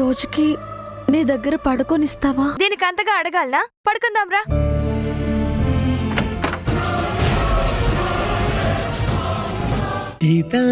రోజుకి నీ దగ్గర పడుకొనిస్తావా? దీనికి అంతగా అడగాలనా? పడుకుందాంరా. గీతా